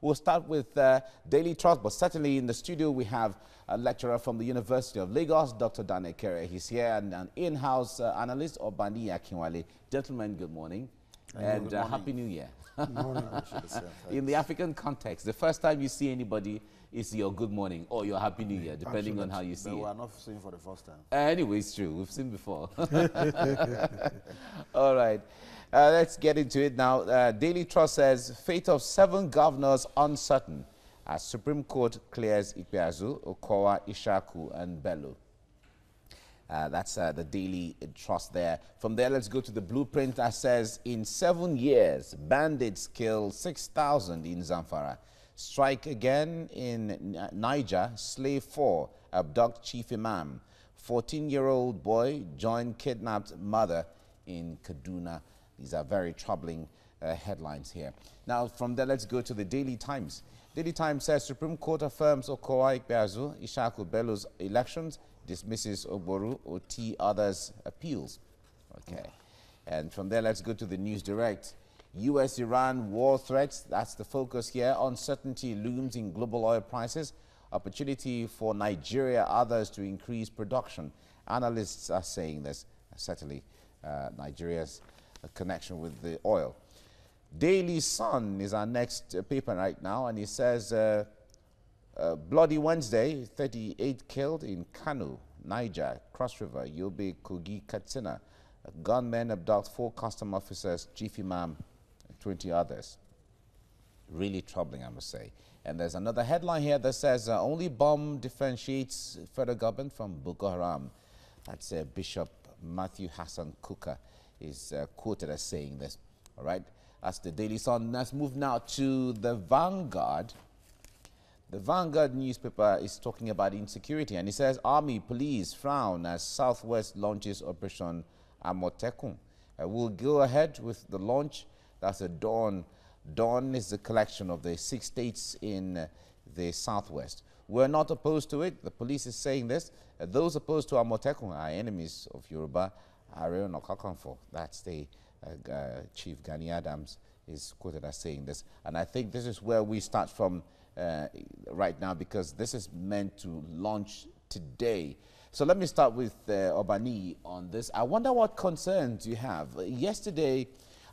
We'll start with uh, Daily Trust, but certainly in the studio we have a lecturer from the University of Lagos, Dr. Dan Ekere. He's here and an in-house uh, analyst, Obani Akinwale. Gentlemen, good morning. And, and uh, Happy New Year. morning. in the African context, the first time you see anybody is your good morning or your Happy New Year, depending on how you see but it. we are not seeing for the first time. anyway, it's true. We've seen before. All right. Uh, let's get into it now. Uh, Daily Trust says fate of seven governors uncertain as Supreme Court clears Ikpeazu, Okowa, Ishaku, and Bello. Uh, that's uh, the Daily Trust there. From there, let's go to the blueprint that says in seven years, bandits kill 6,000 in Zamfara. Strike again in Niger, slay four, abduct chief imam. 14-year-old boy joined kidnapped mother in Kaduna. These are very troubling uh, headlines here. Now, from there, let's go to the Daily Times. Daily Times says Supreme Court affirms Okowa Ikpeazu, Ishaku Bello's elections, dismisses Ogboru, Otti others' appeals. Okay. And from there, let's go to the News Direct. U.S.-Iran war threats, that's the focus here. Uncertainty looms in global oil prices. Opportunity for Nigeria, others to increase production. Analysts are saying this. Certainly, uh, Nigeria's a connection with the oil. Daily Sun is our next uh, paper right now, and it says uh, uh, Bloody Wednesday, 38 killed in Kano, Niger, Cross River, Yobe, Kogi, Katsina. Gunmen abduct four custom officers, chief imam, and 20 others. Really troubling, I must say. And there's another headline here that says uh, only bomb differentiates federal government from Boko Haram. That's uh, Bishop Matthew Hassan Kukah is uh, quoted as saying this. All right, that's the Daily Sun. Let's move now to the Vanguard. The Vanguard newspaper is talking about insecurity and it says Army, police frown as Southwest launches Operation Amotekun. Uh, we'll go ahead with the launch. That's a Dawn. Dawn is the collection of the six states in uh, the Southwest. We're not opposed to it. The police is saying this. Uh, those opposed to Amotekun are enemies of Yoruba Aare Ona Kakanfo, that's the uh, uh, Chief Gani Adams, is quoted as saying this. And I think this is where we start from uh, right now because this is meant to launch today. So let me start with uh, Obani on this. I wonder what concerns you have. Yesterday,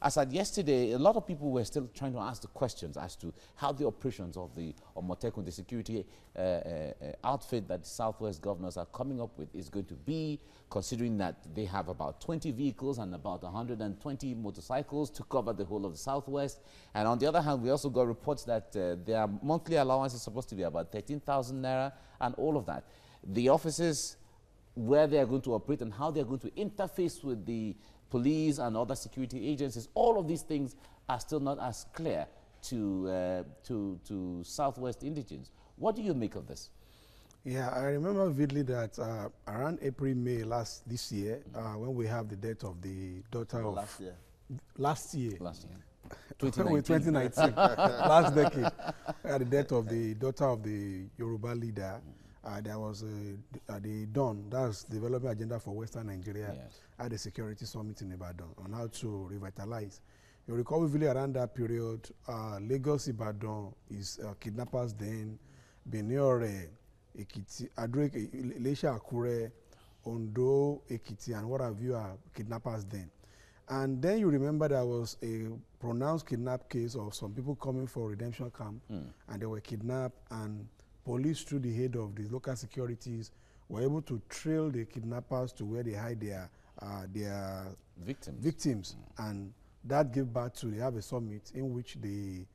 as at yesterday, a lot of people were still trying to ask the questions as to how the operations of the Amotekun, the security uh, uh, outfit that the Southwest governors are coming up with is going to be, considering that they have about 20 vehicles and about 120 motorcycles to cover the whole of the Southwest. And on the other hand, we also got reports that uh, their monthly allowance is supposed to be about 13,000 naira and all of that. The offices where they are going to operate and how they are going to interface with the police and other security agencies, all of these things are still not as clear to, uh, to, to Southwest indigents. What do you make of this? Yeah, I remember vividly that uh, around April, May last this year, mm -hmm. uh, when we have the death of the daughter of last year. Last year. Last year. 2019. 2019 last decade, uh, the death of the daughter of the Yoruba leader. Mm -hmm uh, there was a, uh, the DAWN, that's Development Agenda for Western Nigeria, yes. at the Security Summit in Ibadan on how to revitalize. You recall vividly around that period, uh, Lagos Ibadan is uh, kidnappers then, Beniore, Ekiti, Adre, Lesha Akure, Ondo, Ekiti, and what have you are kidnappers then. And then you remember there was a pronounced kidnap case of some people coming for redemption camp, mm. and they were kidnapped and police through the head of the local securities were able to trail the kidnappers to where they hide their uh, their victims. Victims, mm. and that gave birth to they have a summit in which the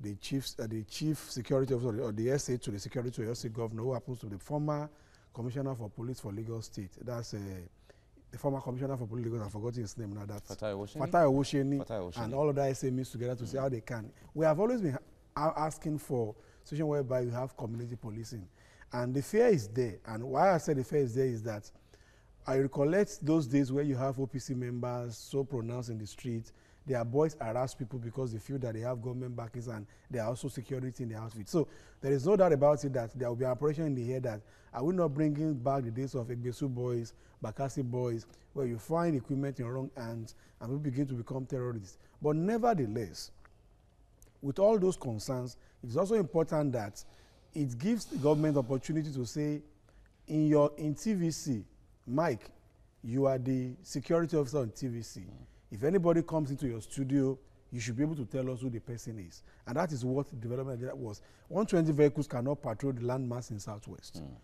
the chiefs uh, the chief security officer or the SA to the security to the governor who happens to be the former commissioner for police for Lagos State. That's uh, the former commissioner for police Lagos. I forgot his name now. That's Fatai Owoseni. Fatai Owoseni. And all of that SA meets together to mm. see how they can. We have always been asking for situation whereby you have community policing. And the fear is there. And why I say the fear is there is that I recollect those days where you have OPC members so pronounced in the street. Their boys harass people because they feel that they have government backers and they are also security in the outfit. So there is no doubt about it that there will be an operation in the air that are we not bringing back the days of Egbesu boys, Bakassi boys, where you find equipment in wrong hands and we begin to become terrorists. But nevertheless, with all those concerns, it's also important that it gives the government opportunity to say, in your in TVC, Mike, you are the security officer on TVC. Mm. If anybody comes into your studio, you should be able to tell us who the person is. And that is what development was. 120 vehicles cannot patrol the landmass in Southwest. Mm.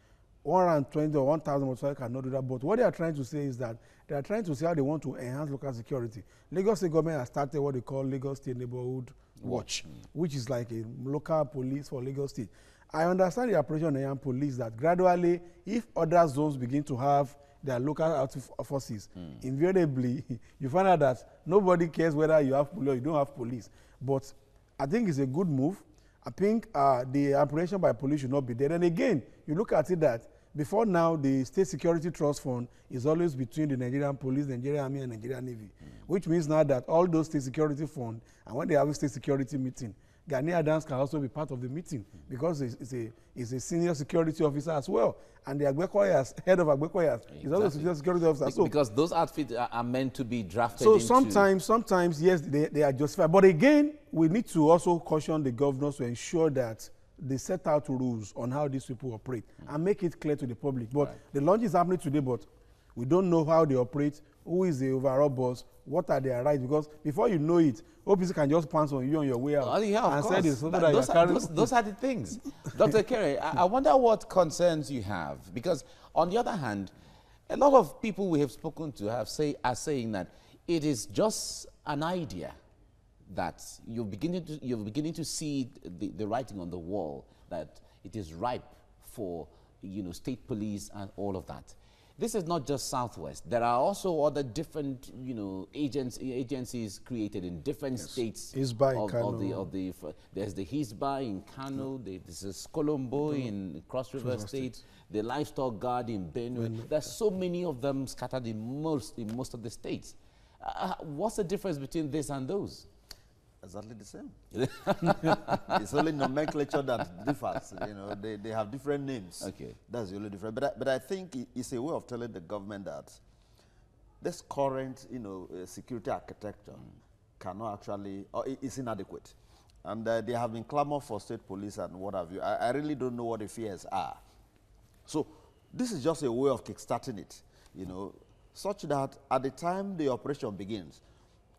120 or 1,000 motorcycles cannot do that. But what they are trying to say is that they are trying to see how they want to enhance local security. Lagos State government has started what they call Lagos State Neighborhood Watch, mm. which is like a local police for Lagos State. I understand the operation of Nigerian police that gradually, if other zones begin to have their local forces, mm. invariably, you find out that nobody cares whether you have police or you don't have police. But I think it's a good move. I think uh, the operation by police should not be there. And again, you look at it that before now, the State Security Trust Fund is always between the Nigerian Police, Nigerian Army, and Nigerian Navy, mm. which means now that all those state security funds, and when they have a state security meeting, Gani Adams can also be part of the meeting because he's, a, he's a senior security officer as well. And the Agbekoyas, head of Agbekoyas, exactly. is also a senior security officer. So, because those outfits are, are meant to be drafted So sometimes, sometimes, yes, they, they are justified. But again, we need to also caution the governors to ensure that they set out rules on how these people operate mm. and make it clear to the public. But right. the launch is happening today, but we don't know how they operate, who is the overall boss, what are their rights, because before you know it, OPC can just pounce on you on your way out oh, yeah, and say this so that, that those, are, those, those, are the things. Dr. Kerry, I, I wonder what concerns you have, because on the other hand, a lot of people we have spoken to have say, are saying that it is just an idea that you're beginning to, you're beginning to see the, the writing on the wall that it is ripe for you know, state police and all of that this is not just Southwest. There are also other different, you know, agents, agencies created in different yes. states. Hisba of, of, the, of the, there's the Hisba in Kano, yeah. there's the Colombo mm. in Cross River State, State, the Livestock Guard in Benue. There's so many of them scattered in most, in most of the states. Uh, what's the difference between this and those? Exactly the same. it's only nomenclature that differs. You know, they, they have different names. Okay. That's the only difference. But I, but I think it's a way of telling the government that this current, you know, uh, security architecture mm. cannot actually, or is inadequate. And uh, they have been clamor for state police and what have you. I, I really don't know what the fears are. So this is just a way of kickstarting it, you know, such that at the time the operation begins,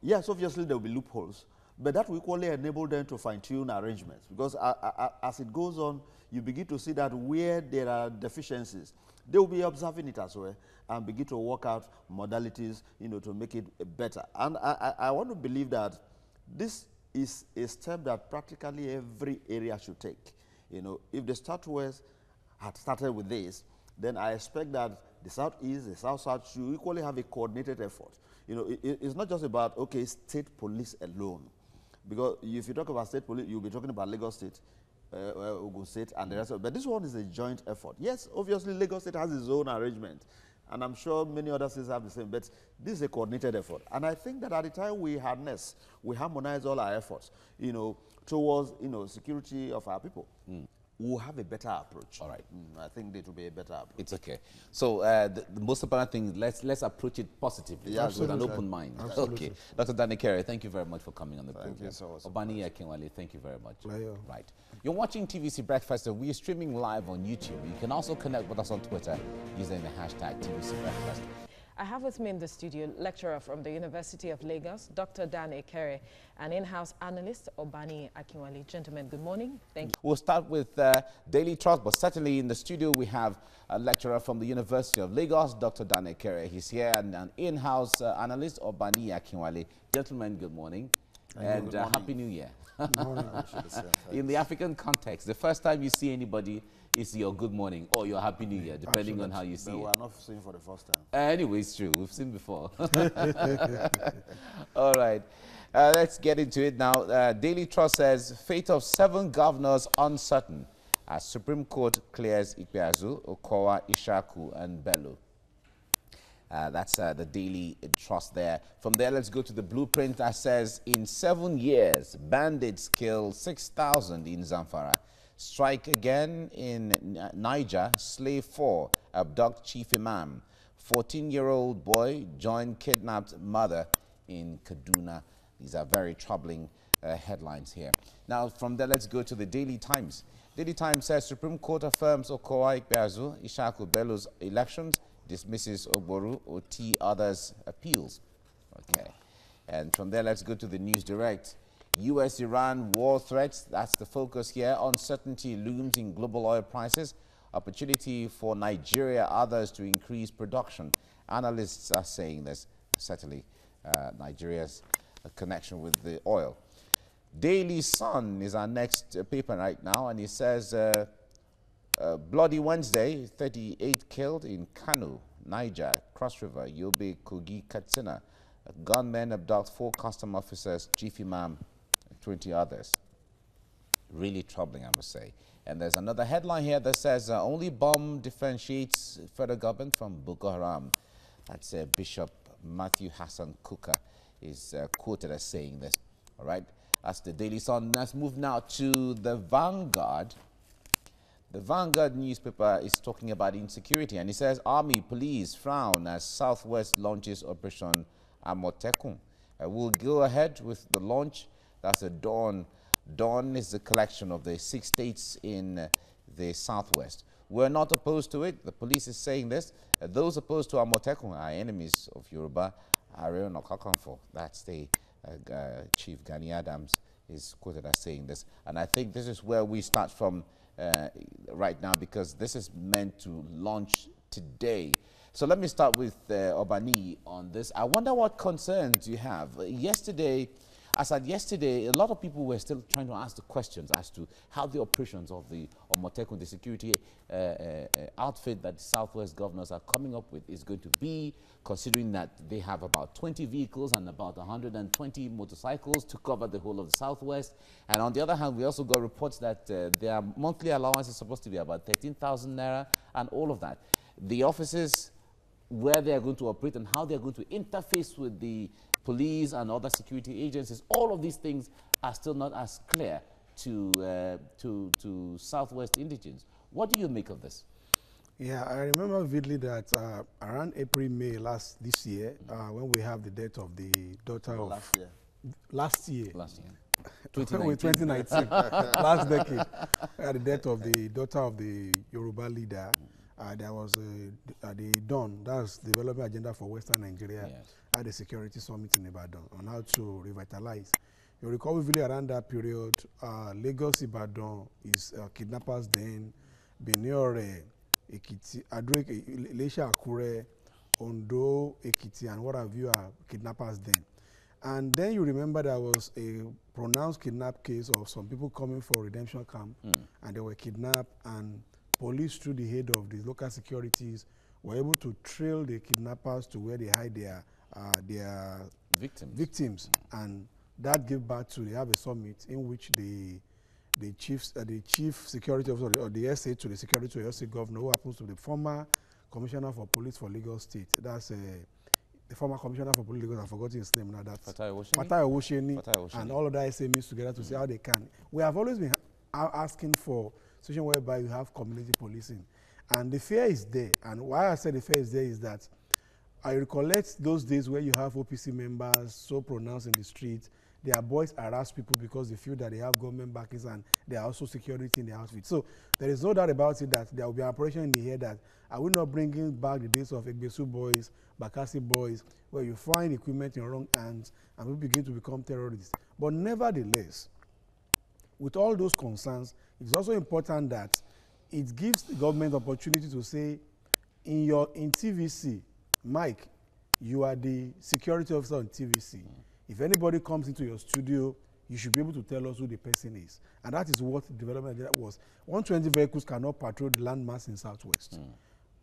yes, obviously there will be loopholes, but that will equally enable them to fine-tune arrangements because as it goes on, you begin to see that where there are deficiencies, they will be observing it as well and begin to work out modalities, you know, to make it better. And I, I want to believe that this is a step that practically every area should take. You know, if the Southwest had started with this, then I expect that the Southeast, the South-South should equally have a coordinated effort. You know, it, it's not just about, okay, state police alone. Because if you talk about state police, you'll be talking about Lagos State, uh, uh, Ogun State, and the rest of it. But this one is a joint effort. Yes, obviously, Lagos State has its own arrangement. And I'm sure many other states have the same. But this is a coordinated effort. And I think that at the time we harness, we harmonize all our efforts, you know, towards, you know, security of our people. Mm we'll have a better approach. All right. Mm, I think it will be a better approach. It's okay. So uh, the, the, most important thing is let's let's approach it positively yeah, with an open mind. Absolutely. Okay. Dr. Danny Kerry, thank you very much for coming on the thank program. You so, Obani Akinwale, thank you very much. Right. You're watching TVC Breakfast and we're streaming live on YouTube. You can also connect with us on Twitter using the hashtag TVC Breakfast. I have with me in the studio lecturer from the University of Lagos, Dr. Dan Ekere, and in-house analyst, Obani Akinwale. Gentlemen, good morning. Thank you. We'll start with uh, Daily Trust, but certainly in the studio we have a lecturer from the University of Lagos, Dr. Dan Ekere. He's here, and an in-house uh, analyst, Obani Akinwale. Gentlemen, good morning. And uh, Happy New Year. in the African context, the first time you see anybody is your good morning or your happy new year, depending on how you see it. We are not seeing for the first time. Uh, anyway, it's true. We've seen before. All right. Uh, let's get into it now. Uh, Daily Trust says fate of seven governors uncertain as Supreme Court clears Ikpeazu, Okowa, Ishaku, and Bello. Uh, that's uh, the Daily Trust there. From there, let's go to the blueprint that says in seven years, bandits kill 6,000 in Zamfara. Strike again in Niger, slave four, abduct chief imam. 14-year-old boy joined kidnapped mother in Kaduna. These are very troubling uh, headlines here. Now, from there, let's go to the Daily Times. Daily Times says Supreme Court affirms Okowa Ikpeazu, Ishaku Bello's elections, dismisses Ogboru, Otti others' appeals. Okay. And from there, let's go to the News Direct. U.S.-Iran war threats, that's the focus here. Uncertainty looms in global oil prices. Opportunity for Nigeria, others to increase production. Analysts are saying this, certainly uh, Nigeria's connection with the oil. Daily Sun is our next uh, paper right now, and it says, uh, Bloody Wednesday, 38 killed in Kano, Niger, Cross River, Yobe, Kogi, Katsina. Gunmen abduct four custom officers, chief imam, 20 others. Really troubling, I must say. And there's another headline here that says, uh, only bomb differentiates federal government from Boko Haram. That's uh, Bishop Matthew Hassan Kukah is uh, quoted as saying this. All right. That's the Daily Sun. Let's move now to the Vanguard. The Vanguard newspaper is talking about insecurity and it says Army, police frown as Southwest launches Operation Amotekun. Uh, we'll go ahead with the launch. That's a Dawn. Dawn is the collection of the six states in uh, the Southwest. We're not opposed to it. The police is saying this. Uh, those opposed to Amotekun are enemies of Yoruba. Aare Ona Kakanfo. That's the uh, uh, Chief Gani Adams is quoted as saying this. And I think this is where we start from uh, right now because this is meant to launch today. So let me start with uh, Obani on this. I wonder what concerns you have. yesterday, as at yesterday, a lot of people were still trying to ask the questions as to how the operations of the Amotekun, the security uh, uh, outfit that the Southwest governors are coming up with is going to be, considering that they have about 20 vehicles and about 120 motorcycles to cover the whole of the Southwest. And on the other hand, we also got reports that uh, their monthly allowance is supposed to be about 13,000 naira and all of that. The offices where they are going to operate and how they are going to interface with the police and other security agencies, all of these things are still not as clear to, uh, to, to Southwest indigents. What do you make of this? Yeah, I remember vividly that uh, around April, May last this year, uh, when we have the death of the daughter of last year. Last year. Last year. 2019. 2019 last decade, at the death of the daughter of the Yoruba leader, uh, there was a, uh, the DAWN, that's Development Agenda for Western Nigeria, yes. at the Security Summit in Ibadan on how to revitalize. You recall vividly around that period, uh, Lagos Ibadan is uh, kidnappers then, Benin Ekiti, Adre, Ilesha Akure, Ondo, Ekiti, and what have you are kidnappers then. And then you remember there was a pronounced kidnap case of some people coming for redemption camp, mm. and they were kidnapped, and police through the head of the local securities were able to trail the kidnappers to where they hide their uh, their victims. victims. Mm. And that gave birth to they have a summit in which the the chief uh, the chief security officer or the SA to the security to the governor who happens to be the former commissioner for police for Lagos State. That's uh, the former commissioner for police Lagos. I've forgotten his name now. That's Fatai Owoseni. And all of the SMEs together to mm. see how they can. We have always been asking for situation whereby you have community policing. And the fear is there. And why I say the fear is there is that I recollect those days where you have OPC members so pronounced in the street. Their boys harass people because they feel that they have government backers and they are also security in the outfit. So there is no doubt about it that there will be an operation in the air that are we not bringing back the days of Egbesu boys, Bakassi boys, where you find equipment in wrong hands and we begin to become terrorists. But nevertheless, with all those concerns, it's also important that it gives the government opportunity to say, in your in TVC, Mike, you are the security officer on TVC. Mm. If anybody comes into your studio, you should be able to tell us who the person is. And that is what the development was. 120 vehicles cannot patrol the landmass in Southwest. Mm.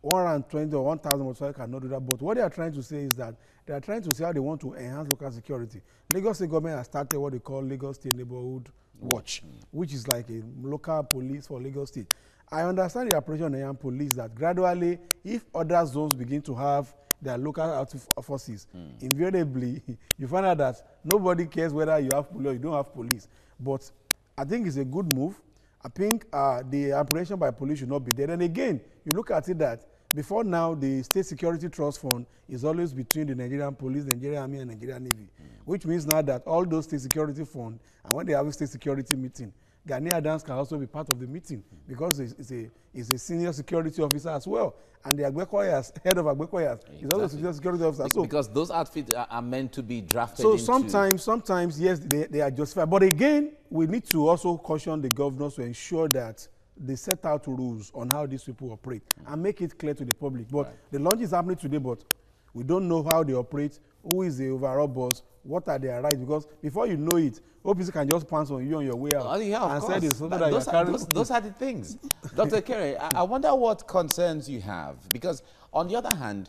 120 or 1,000 motorcycles cannot do that. But what they are trying to say is that they are trying to see how they want to enhance local security. Lagos State government has started what they call Lagos State Neighborhood Watch, mm. which is like a local police for Lagos State. I understand the operation of Nigerian police that gradually, if other zones begin to have their local forces, mm. invariably, you find out that nobody cares whether you have police or you don't have police. But I think it's a good move. I think uh, the operation by police should not be there. And again, you look at it that before now, the State Security Trust Fund is always between the Nigerian Police, Nigerian Army, and Nigerian Navy, mm. which means now that all those state security funds, and when they have a state security meeting, Gani Adams can also be part of the meeting mm. because it's, a, it's a senior security officer as well. And the Agbekoyas, head of Agbekoyas, exactly. is also a senior security officer. Be so, because those outfits are, are, meant to be drafted So sometimes, sometimes, yes, they, they are justified. But again, we need to also caution the governors to ensure that they set out rules on how these people operate mm. and make it clear to the public. But right. the launch is happening today, but we don't know how they operate, who is the overall boss, what are their rights, because before you know it, OPC can just pounce on you on your way out oh, yeah, and course. say this. that, those, are, those, those, are the things. Dr. Kerry, I, I wonder what concerns you have, because on the other hand,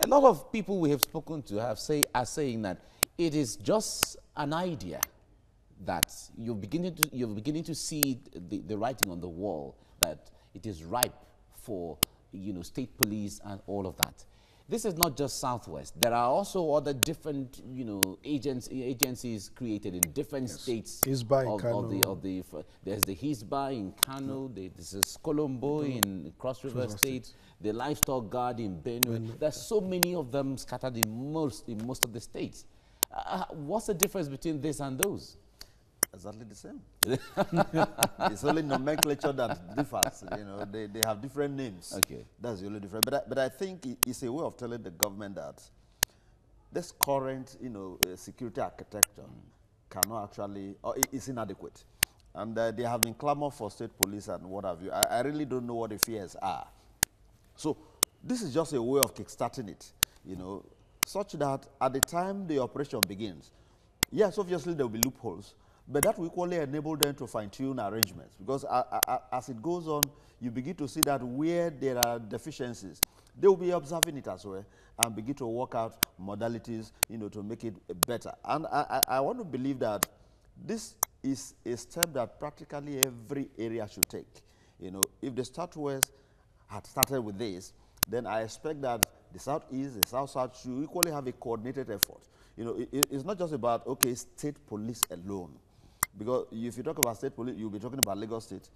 a lot of people we have spoken to have say, are saying that it is just an idea that you're beginning to, you're beginning to see the, the writing on the wall that it is ripe for you know, state police and all of that. This is not just Southwest. There are also other different, you know, agents, agencies created in different yes. states. Hisba of, of, the, of the, there's the Hisba in Kano, yeah. this is Colombo mm. in Cross River State, State, the Livestock Guard in Benue. There's so many of them scattered in most, in most of the states. Uh, what's the difference between this and those? Exactly the same. it's only nomenclature that differs. You know, they, they have different names. Okay. That's the only difference. But I, but I think it's a way of telling the government that this current, you know, uh, security architecture mm. cannot actually, or it's inadequate. And uh, they have been clamor for state police and what have you. I, I really don't know what the fears are. So this is just a way of kickstarting it, you know, such that at the time the operation begins, yes, obviously there will be loopholes, but that will equally enable them to fine-tune arrangements because as it goes on, you begin to see that where there are deficiencies, they will be observing it as well and begin to work out modalities, you know, to make it better. And I, I want to believe that this is a step that practically every area should take. You know, if the Southwest had started with this, then I expect that the Southeast, the South-South should equally have a coordinated effort. You know, it, it's not just about, okay, state police alone. Because if you talk about state police, you'll be talking about Lagos State,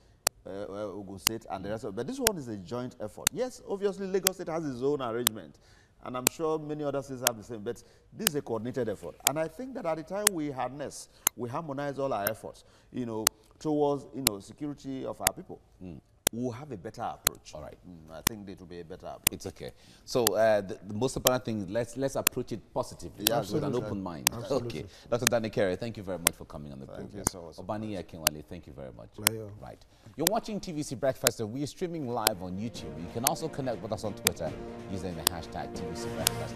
uh, uh, Ogun State, and the rest of. But this one is a joint effort. Yes, obviously, Lagos State has its own arrangement. And I'm sure many other states have the same. But this is a coordinated effort. And I think that at the time we harness, we harmonize all our efforts, you know, towards, you know, security of our people. Mm we'll have a better approach. All right. Mm, I think it will be a better approach. It's okay. So uh, the, the, most important thing, let's let's approach it positively yeah, with an open mind. Absolutely. Okay. Dr. Danny Kerry, thank you very much for coming on the thank program. You so Obani Akinwale, thank you very much. Right. You're watching TVC Breakfast and we're streaming live on YouTube. You can also connect with us on Twitter using the hashtag TVC Breakfast.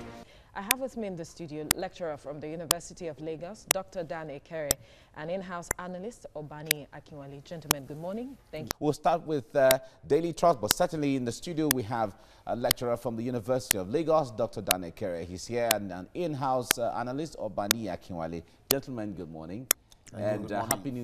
I have with me in the studio lecturer from the University of Lagos, Dr. Dan Ekere, and in-house analyst, Obani Akinwale. Gentlemen, good morning. Thank you. We'll start with uh, Daily Trust, but certainly in the studio we have a lecturer from the University of Lagos, Dr. Dan Ekere. He's here, and an in-house uh, analyst, Obani Akinwale. Gentlemen, good morning. And, and uh, happy New